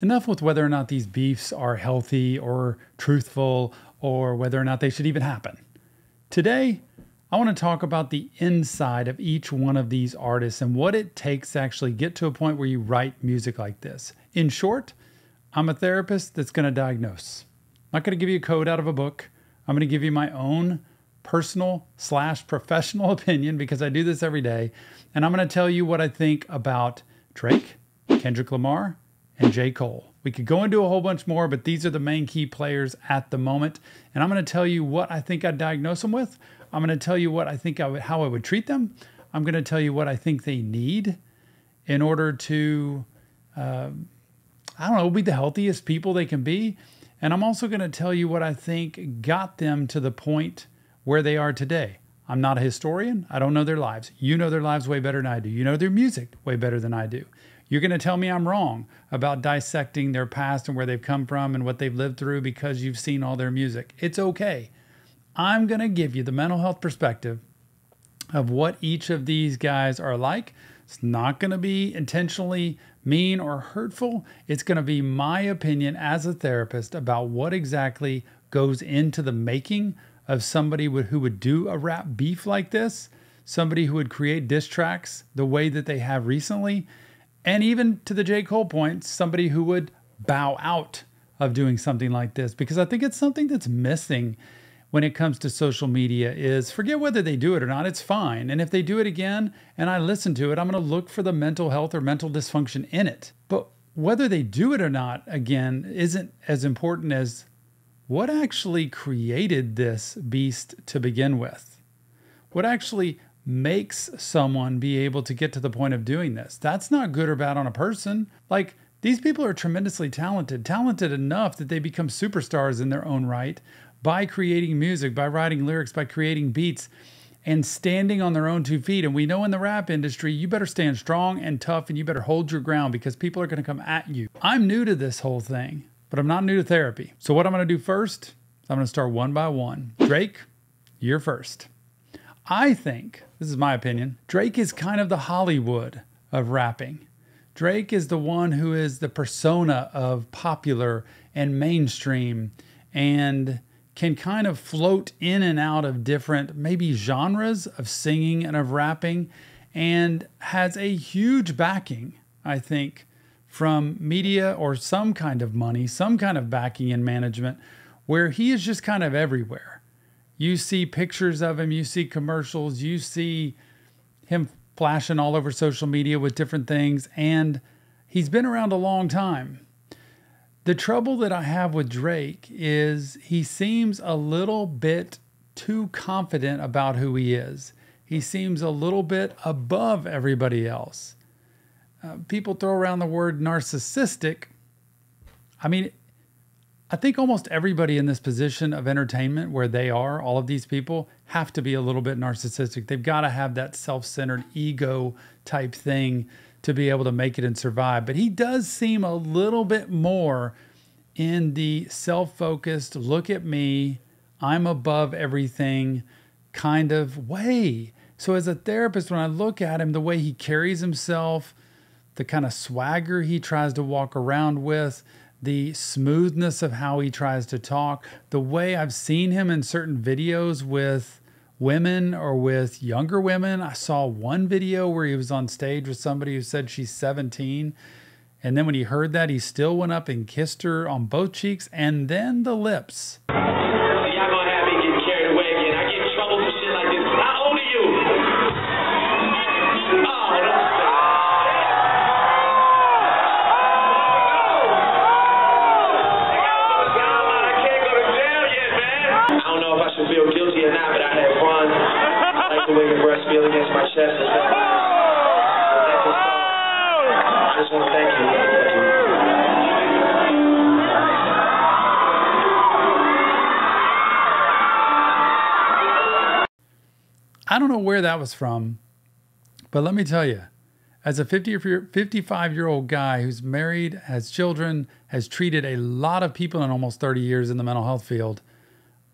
Enough with whether or not these beefs are healthy or truthful or whether or not they should even happen. Today, I want to talk about the inside of each one of these artists and what it takes to actually get to a point where you write music like this. In short, I'm a therapist that's going to diagnose. I'm not going to give you a code out of a book. I'm going to give you my own personal slash professional opinion because I do this every day. And I'm going to tell you what I think about Drake, Kendrick Lamar, and J. Cole. We could go into a whole bunch more, but these are the main key players at the moment. And I'm going to tell you what I think I'd diagnose them with. I'm going to tell you what I think I would, how I would treat them. I'm going to tell you what I think they need in order to, uh, I don't know, be the healthiest people they can be. And I'm also going to tell you what I think got them to the point where they are today. I'm not a historian. I don't know their lives. You know their lives way better than I do. You know their music way better than I do. You're going to tell me I'm wrong about dissecting their past and where they've come from and what they've lived through because you've seen all their music. It's okay. I'm going to give you the mental health perspective of what each of these guys are like. It's not going to be intentionally mean or hurtful. It's going to be my opinion as a therapist about what exactly goes into the making of somebody who would do a rap beef like this, somebody who would create diss tracks the way that they have recently, and even to the J. Cole point, somebody who would bow out of doing something like this because I think it's something that's missing when it comes to social media is forget whether they do it or not, it's fine. And if they do it again and I listen to it, I'm going to look for the mental health or mental dysfunction in it. But whether they do it or not again isn't as important as what actually created this beast to begin with. What actually makes someone be able to get to the point of doing this. That's not good or bad on a person. Like, these people are tremendously talented, talented enough that they become superstars in their own right by creating music, by writing lyrics, by creating beats, and standing on their own two feet. And we know in the rap industry, you better stand strong and tough and you better hold your ground because people are going to come at you. I'm new to this whole thing, but I'm not new to therapy. So, what I'm going to do first, I'm going to start one by one. Drake, you're first. I think, this is my opinion, Drake is kind of the Hollywood of rapping. Drake is the one who is the persona of popular and mainstream and can kind of float in and out of different, maybe genres of singing and of rapping, and has a huge backing, I think, from media or some kind of money, some kind of backing and management, where he is just kind of everywhere. You see pictures of him, you see commercials, you see him flashing all over social media with different things, and he's been around a long time. The trouble that I have with Drake is he seems a little bit too confident about who he is. He seems a little bit above everybody else. Uh, people throw around the word narcissistic. I mean, I think almost everybody in this position of entertainment where they are, all of these people have to be a little bit narcissistic. They've got to have that self centered ego type thing to be able to make it and survive. But he does seem a little bit more in the self focused, look at me, I'm above everything kind of way. So, as a therapist, when I look at him, the way he carries himself, the kind of swagger he tries to walk around with, the smoothness of how he tries to talk, the way I've seen him in certain videos with women or with younger women. I saw one video where he was on stage with somebody who said she's 17. And then when he heard that, he still went up and kissed her on both cheeks and then the lips. Where that was from, but let me tell you, as a 50 55 year old guy who's married, has children, has treated a lot of people in almost 30 years in the mental health field,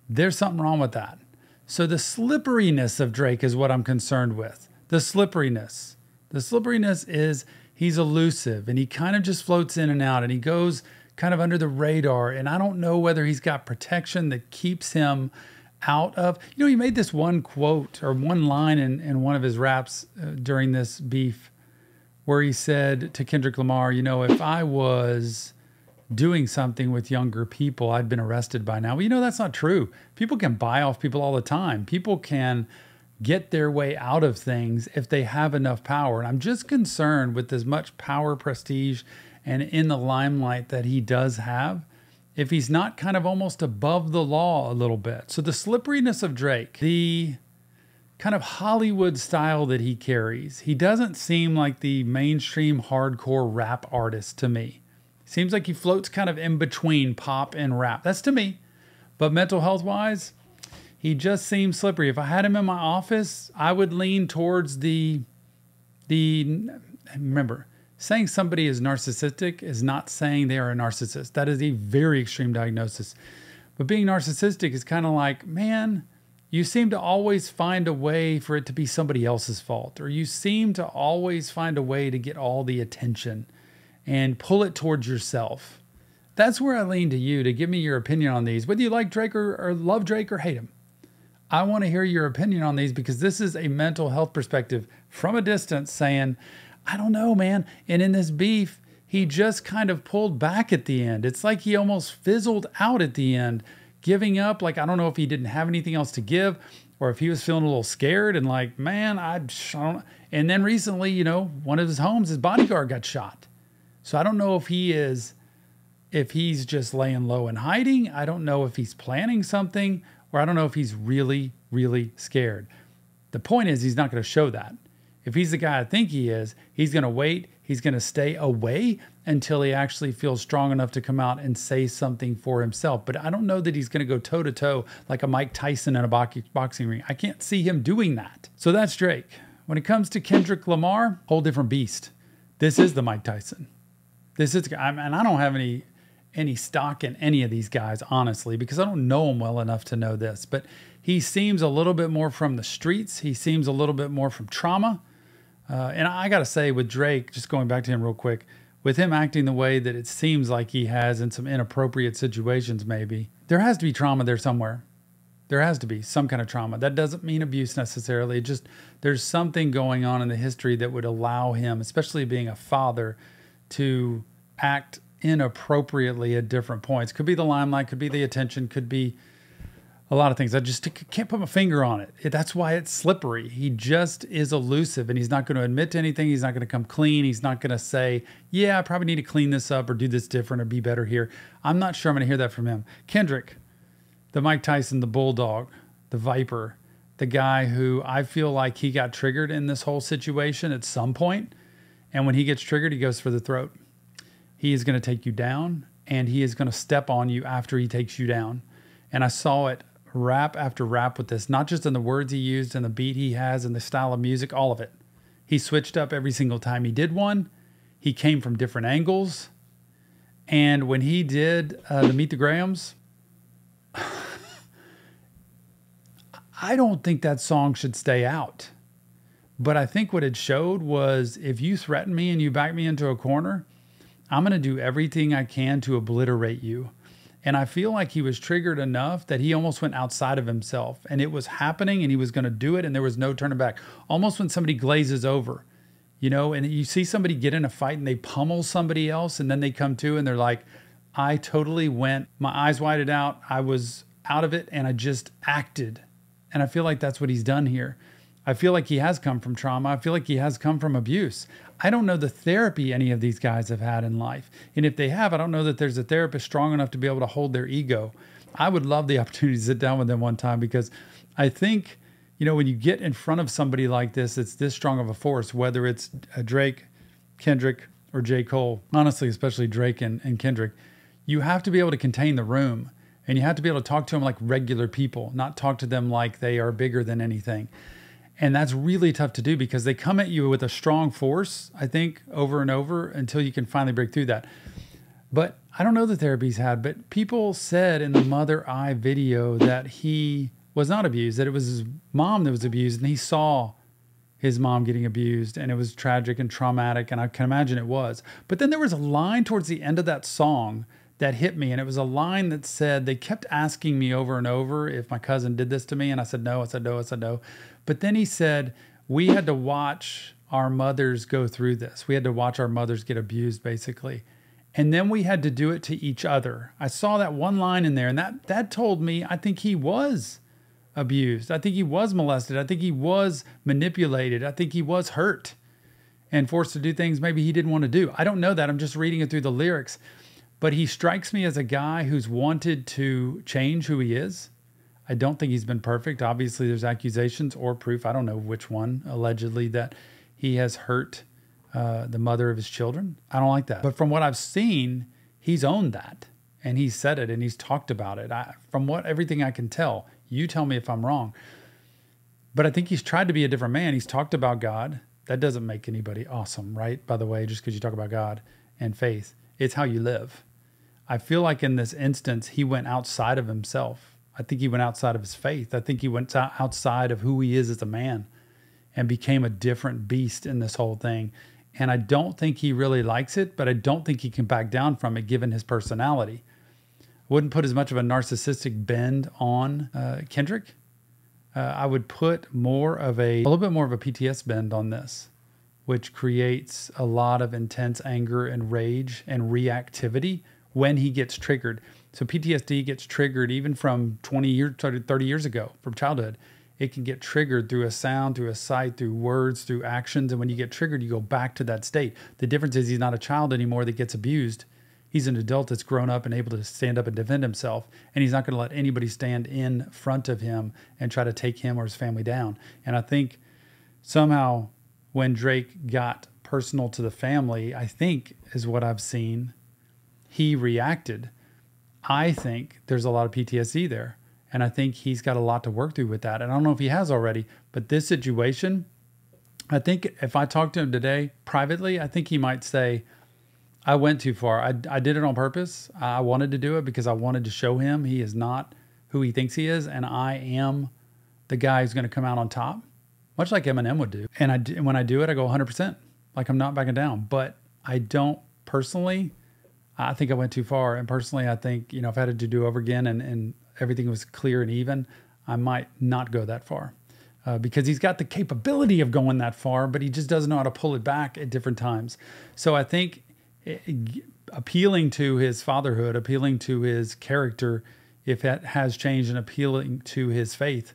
there's something wrong with that. So the slipperiness of Drake is what I'm concerned with. The slipperiness. The slipperiness is he's elusive and he kind of just floats in and out and he goes kind of under the radar. And I don't know whether he's got protection that keeps him out of. You know, he made this one quote or one line in, in one of his raps uh, during this beef where he said to Kendrick Lamar, you know, if I was doing something with younger people, I'd been arrested by now. Well, you know, that's not true. People can buy off people all the time. People can get their way out of things if they have enough power. And I'm just concerned with as much power, prestige, and in the limelight that he does have, if he's not kind of almost above the law a little bit. So the slipperiness of Drake, the kind of Hollywood style that he carries, he doesn't seem like the mainstream hardcore rap artist to me. Seems like he floats kind of in between pop and rap. That's to me. But mental health wise, he just seems slippery. If I had him in my office, I would lean towards the the remember, saying somebody is narcissistic is not saying they are a narcissist. That is a very extreme diagnosis. But being narcissistic is kind of like, man, you seem to always find a way for it to be somebody else's fault, or you seem to always find a way to get all the attention and pull it towards yourself. That's where I lean to you to give me your opinion on these, whether you like Drake or, or love Drake or hate him. I want to hear your opinion on these because this is a mental health perspective from a distance saying, I don't know, man. And in this beef, he just kind of pulled back at the end. It's like he almost fizzled out at the end, giving up. Like, I don't know if he didn't have anything else to give or if he was feeling a little scared and like, man, I, I don't. And then recently, you know, one of his homes, his bodyguard got shot. So I don't know if he is, if he's just laying low and hiding. I don't know if he's planning something or I don't know if he's really, really scared. The point is, he's not going to show that. If he's the guy I think he is, he's going to wait. He's going to stay away until he actually feels strong enough to come out and say something for himself. But I don't know that he's going to go toe to toe like a Mike Tyson in a boxing ring. I can't see him doing that. So that's Drake. When it comes to Kendrick Lamar, whole different beast. This is the Mike Tyson. This is, and I don't have any any stock in any of these guys, honestly, because I don't know him well enough to know this. But he seems a little bit more from the streets. He seems a little bit more from trauma. Uh, and I got to say, with Drake, just going back to him real quick, with him acting the way that it seems like he has in some inappropriate situations, maybe, there has to be trauma there somewhere. There has to be some kind of trauma. That doesn't mean abuse necessarily. It just there's something going on in the history that would allow him, especially being a father, to act inappropriately at different points. Could be the limelight, could be the attention, could be a lot of things. I just can't put my finger on it. That's why it's slippery. He just is elusive and he's not going to admit to anything. He's not going to come clean. He's not going to say, Yeah, I probably need to clean this up or do this different or be better here. I'm not sure I'm going to hear that from him. Kendrick, the Mike Tyson, the Bulldog, the Viper, the guy who I feel like he got triggered in this whole situation at some point, And when he gets triggered, he goes for the throat. He is going to take you down and he is going to step on you after he takes you down. And I saw it rap after rap with this, not just in the words he used and the beat he has and the style of music, all of it. He switched up every single time he did one. He came from different angles. And when he did uh, the Meet the Grahams, I don't think that song should stay out. But I think what it showed was if you threaten me and you back me into a corner, I'm going to do everything I can to obliterate you. And I feel like he was triggered enough that he almost went outside of himself and it was happening and he was going to do it and there was no turning back. Almost when somebody glazes over, you know, and you see somebody get in a fight and they pummel somebody else and then they come to and they're like, I totally went, my eyes widened out. I was out of it and I just acted. And I feel like that's what he's done here. I feel like he has come from trauma. I feel like he has come from abuse. I don't know the therapy any of these guys have had in life. And if they have, I don't know that there's a therapist strong enough to be able to hold their ego. I would love the opportunity to sit down with them one time because I think, you know, when you get in front of somebody like this, it's this strong of a force, whether it's uh, Drake, Kendrick, or J. Cole, honestly, especially Drake and, and Kendrick, you have to be able to contain the room and you have to be able to talk to them like regular people, not talk to them like they are bigger than anything. And that's really tough to do because they come at you with a strong force, I think, over and over until you can finally break through that. But I don't know the therapies had, but people said in the Mother I video that he was not abused, that it was his mom that was abused, and he saw his mom getting abused and it was tragic and traumatic and I can imagine it was. But then there was a line towards the end of that song that hit me and it was a line that said they kept asking me over and over if my cousin did this to me and I said no, I said no, I said no. But then he said we had to watch our mothers go through this. We had to watch our mothers get abused basically. And then we had to do it to each other. I saw that one line in there and that that told me I think he was abused. I think he was molested. I think he was manipulated. I think he was hurt and forced to do things maybe he didn't want to do. I don't know that. I'm just reading it through the lyrics. But he strikes me as a guy who's wanted to change who he is. I don't think he's been perfect. Obviously, there's accusations or proof. I don't know which one, allegedly, that he has hurt uh, the mother of his children. I don't like that. But from what I've seen, he's owned that and he's said it and he's talked about it. I, from what everything I can tell, you tell me if I'm wrong. But I think he's tried to be a different man. He's talked about God. That doesn't make anybody awesome, right? By the way, just because you talk about God and faith, it's how you live. I feel like in this instance, he went outside of himself. I think he went outside of his faith. I think he went outside of who he is as a man and became a different beast in this whole thing. And I don't think he really likes it, but I don't think he can back down from it given his personality wouldn't put as much of a narcissistic bend on uh, Kendrick. Uh, I would put more of a, a little bit more of a PTS bend on this, which creates a lot of intense anger and rage and reactivity when he gets triggered. So PTSD gets triggered even from 20 years, 30 years ago, from childhood. It can get triggered through a sound, through a sight, through words, through actions. And when you get triggered, you go back to that state. The difference is he's not a child anymore that gets abused he's an adult that's grown up and able to stand up and defend himself and he's not going to let anybody stand in front of him and try to take him or his family down and i think somehow when drake got personal to the family i think is what i've seen he reacted i think there's a lot of ptsd there and i think he's got a lot to work through with that and i don't know if he has already but this situation i think if i talk to him today privately i think he might say I went too far. I, I did it on purpose. I wanted to do it because I wanted to show him he is not who he thinks he is, and I am the guy who's going to come out on top, much like Eminem would do. And I when I do it, I go 100%, like I'm not backing down. But I don't personally. I think I went too far, and personally, I think you know if I had to do over again and and everything was clear and even, I might not go that far. Uh, because he's got the capability of going that far, but he just doesn't know how to pull it back at different times. So I think appealing to his fatherhood, appealing to his character, if that has changed, and appealing to his faith,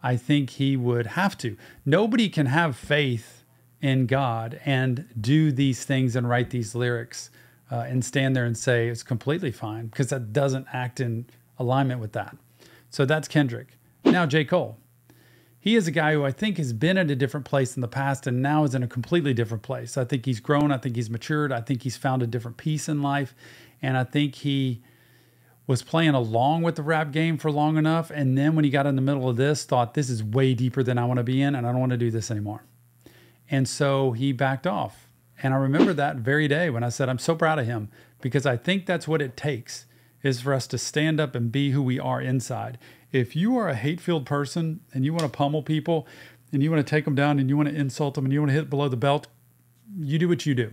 I think he would have to. Nobody can have faith in God and do these things and write these lyrics uh, and stand there and say it's completely fine because that doesn't act in alignment with that. So that's Kendrick. Now, J. Cole he is a guy who I think has been at a different place in the past and now is in a completely different place. I think he's grown. I think he's matured. I think he's found a different peace in life. And I think he was playing along with the rap game for long enough. And then when he got in the middle of this, thought this is way deeper than I want to be in and I don't want to do this anymore. And so he backed off. And I remember that very day when I said, I'm so proud of him because I think that's what it takes is for us to stand up and be who we are inside. If you are a hate filled person and you want to pummel people and you want to take them down and you want to insult them and you want to hit below the belt, you do what you do.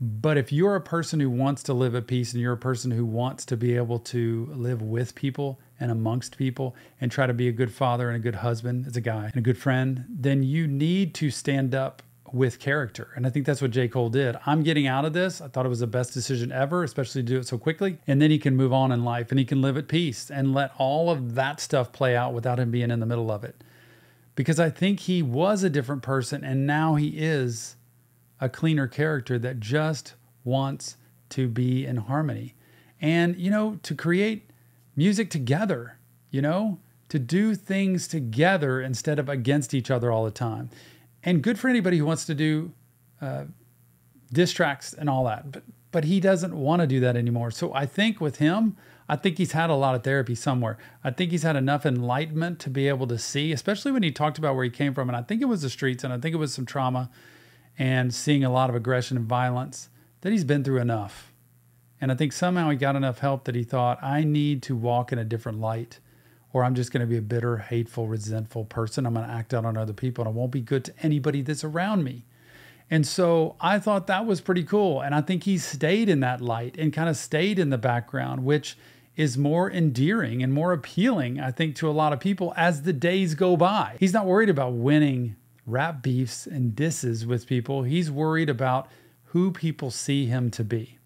But if you're a person who wants to live at peace and you're a person who wants to be able to live with people and amongst people and try to be a good father and a good husband as a guy and a good friend, then you need to stand up with character. And I think that's what J. Cole did. I'm getting out of this. I thought it was the best decision ever, especially to do it so quickly. And then he can move on in life and he can live at peace and let all of that stuff play out without him being in the middle of it. Because I think he was a different person and now he is a cleaner character that just wants to be in harmony. And, you know, to create music together, you know, to do things together instead of against each other all the time and good for anybody who wants to do uh, diss tracks and all that. But but he doesn't want to do that anymore. So I think with him, I think he's had a lot of therapy somewhere. I think he's had enough enlightenment to be able to see, especially when he talked about where he came from. And I think it was the streets, and I think it was some trauma, and seeing a lot of aggression and violence. That he's been through enough. And I think somehow he got enough help that he thought, I need to walk in a different light or I'm just going to be a bitter, hateful, resentful person. I'm going to act out on other people and I won't be good to anybody that's around me. And so I thought that was pretty cool. And I think he stayed in that light and kind of stayed in the background, which is more endearing and more appealing, I think, to a lot of people as the days go by. He's not worried about winning rap beefs and disses with people, he's worried about who people see him to be.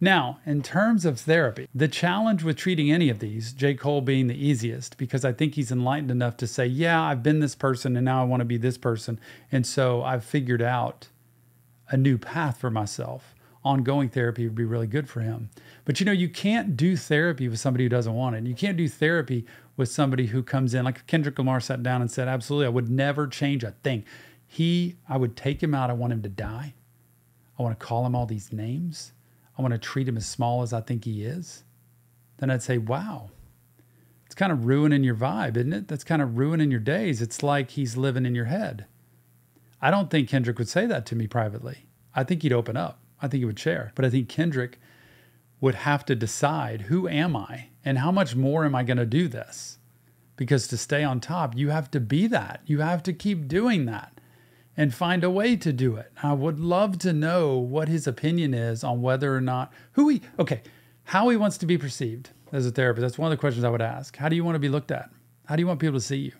Now, in terms of therapy, the challenge with treating any of these, J. Cole being the easiest, because I think he's enlightened enough to say, yeah, I've been this person and now I want to be this person. And so I've figured out a new path for myself. Ongoing therapy would be really good for him. But you know, you can't do therapy with somebody who doesn't want it. You can't do therapy with somebody who comes in, like Kendrick Lamar sat down and said, absolutely, I would never change a thing. He, I would take him out. I want him to die. I want to call him all these names. I want to treat him as small as I think he is, then I'd say, wow, it's kind of ruining your vibe, isn't it? That's kind of ruining your days. It's like he's living in your head. I don't think Kendrick would say that to me privately. I think he'd open up. I think he would share. But I think Kendrick would have to decide who am I and how much more am I going to do this? Because to stay on top, you have to be that. You have to keep doing that and find a way to do it. I would love to know what his opinion is on whether or not who he okay, how he wants to be perceived as a therapist. That's one of the questions I would ask. How do you want to be looked at? How do you want people to see you?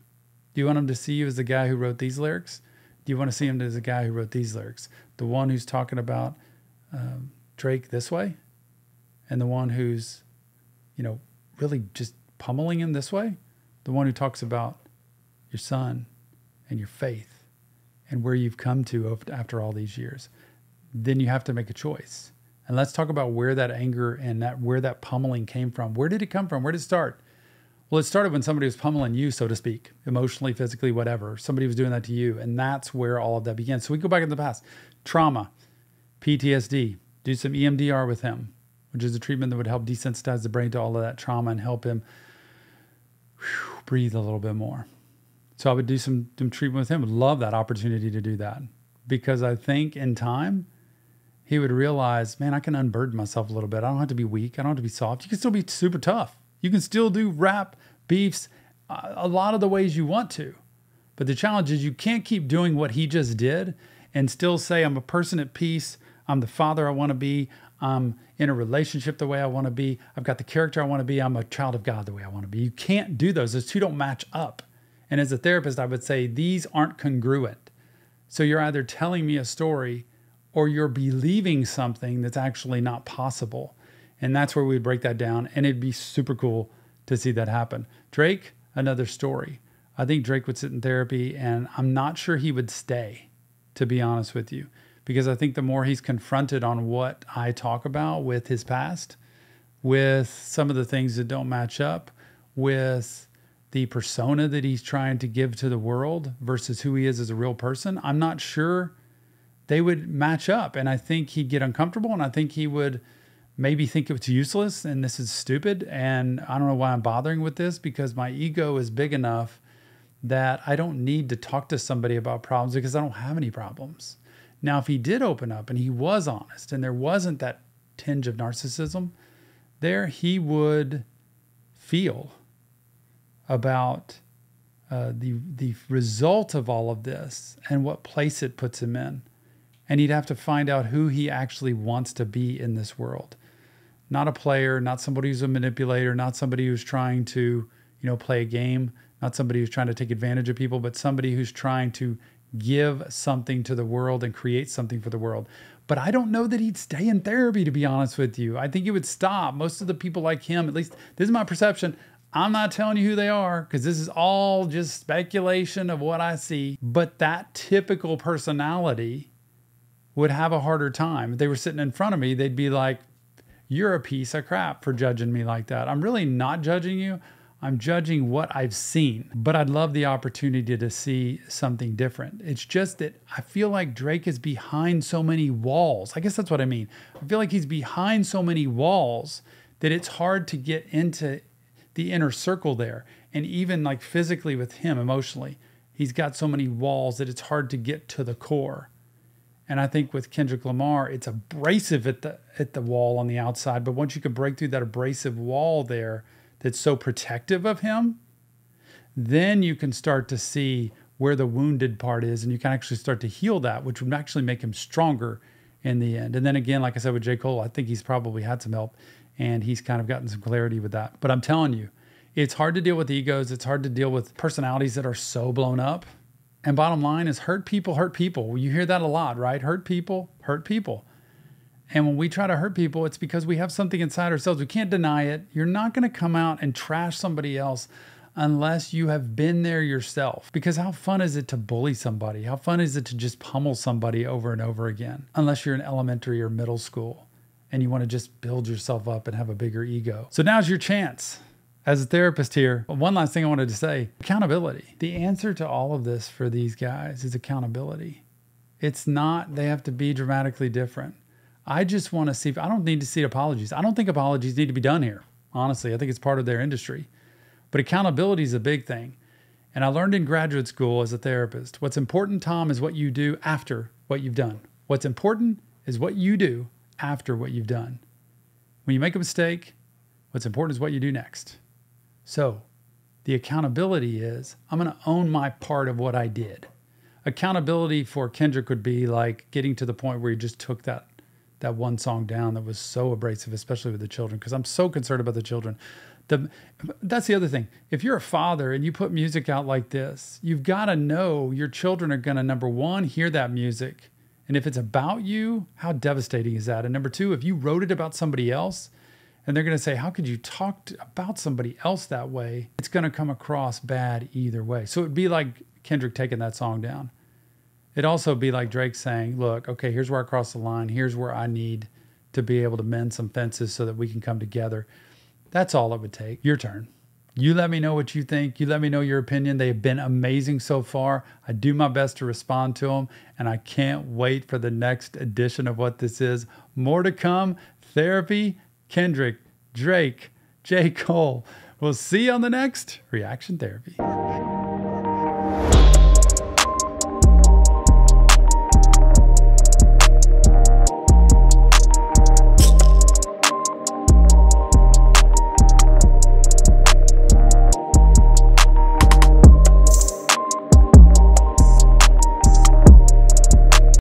Do you want them to see you as the guy who wrote these lyrics? Do you want to see him as the guy who wrote these lyrics? The one who's talking about um, Drake this way, and the one who's, you know, really just pummeling him this way. The one who talks about your son and your faith and where you've come to after all these years, then you have to make a choice. And let's talk about where that anger and that where that pummeling came from. Where did it come from? Where did it start? Well, it started when somebody was pummeling you, so to speak, emotionally, physically, whatever. Somebody was doing that to you, and that's where all of that began. So we go back in the past. Trauma, PTSD. Do some EMDR with him, which is a treatment that would help desensitize the brain to all of that trauma and help him whew, breathe a little bit more. So I would do some, some treatment with him. Would love that opportunity to do that because I think in time he would realize, man, I can unburden myself a little bit. I don't have to be weak. I don't have to be soft. You can still be super tough. You can still do rap beefs uh, a lot of the ways you want to. But the challenge is you can't keep doing what he just did and still say, I'm a person at peace. I'm the father I want to be. I'm in a relationship the way I want to be. I've got the character I want to be. I'm a child of God the way I want to be. You can't do those. Those two don't match up. And as a therapist, I would say these aren't congruent. So you're either telling me a story or you're believing something that's actually not possible. And that's where we break that down. And it'd be super cool to see that happen. Drake, another story. I think Drake would sit in therapy and I'm not sure he would stay, to be honest with you, because I think the more he's confronted on what I talk about with his past, with some of the things that don't match up, with the persona that he's trying to give to the world versus who he is as a real person, I'm not sure they would match up. And I think he'd get uncomfortable and I think he would maybe think it's useless and this is stupid. And I don't know why I'm bothering with this because my ego is big enough that I don't need to talk to somebody about problems because I don't have any problems. Now, if he did open up and he was honest and there wasn't that tinge of narcissism, there he would feel about uh, the the result of all of this and what place it puts him in, and he'd have to find out who he actually wants to be in this world. Not a player, not somebody who's a manipulator, not somebody who's trying to you know play a game, not somebody who's trying to take advantage of people, but somebody who's trying to give something to the world and create something for the world. But I don't know that he'd stay in therapy, to be honest with you. I think he would stop. Most of the people like him, at least this is my perception, I'm not telling you who they are because this is all just speculation of what I see. But that typical personality would have a harder time. If they were sitting in front of me, they'd be like, You're a piece of crap for judging me like that. I'm really not judging you. I'm judging what I've seen, but I'd love the opportunity to see something different. It's just that I feel like Drake is behind so many walls. I guess that's what I mean. I feel like he's behind so many walls that it's hard to get into the inner circle there. And even like physically with him, emotionally, he's got so many walls that it's hard to get to the core. And I think with Kendrick Lamar, it's abrasive at the at the wall on the outside. But once you can break through that abrasive wall there that's so protective of him, then you can start to see where the wounded part is and you can actually start to heal that, which would actually make him stronger in the end. And then again, like I said with J. Cole, I think he's probably had some help and he's kind of gotten some clarity with that. But I'm telling you, it's hard to deal with egos. It's hard to deal with personalities that are so blown up. And bottom line is hurt people hurt people. You hear that a lot, right? Hurt people hurt people. And when we try to hurt people, it's because we have something inside ourselves. We can't deny it. You're not going to come out and trash somebody else unless you have been there yourself. Because how fun is it to bully somebody? How fun is it to just pummel somebody over and over again? Unless you're in elementary or middle school and you want to just build yourself up and have a bigger ego. So now's your chance. As a therapist here, one last thing I wanted to say accountability. The answer to all of this for these guys is accountability. It's not, they have to be dramatically different. I just want to see, I don't need to see apologies. I don't think apologies need to be done here. Honestly, I think it's part of their industry. But accountability is a big thing. And I learned in graduate school as a therapist what's important, Tom, is what you do after what you've done. What's important is what you do after what you've done. When you make a mistake, what's important is what you do next. So, the accountability is I'm going to own my part of what I did. Accountability for Kendrick would be like getting to the point where he just took that that one song down that was so abrasive, especially with the children, because I'm so concerned about the children. The, that's the other thing. If you're a father and you put music out like this, you've got to know your children are going to, number one, hear that music. And if it's about you, how devastating is that? And number two, if you wrote it about somebody else and they're going to say, How could you talk about somebody else that way? It's going to come across bad either way. So it'd be like Kendrick taking that song down. It'd also be like Drake saying, Look, okay, here's where I cross the line. Here's where I need to be able to mend some fences so that we can come together. That's all it would take. Your turn. You let me know what you think. You let me know your opinion. They have been amazing so far. I do my best to respond to them, and I can't wait for the next edition of what this is. More to come. Therapy, Kendrick, Drake, J. Cole. We'll see you on the next Reaction Therapy.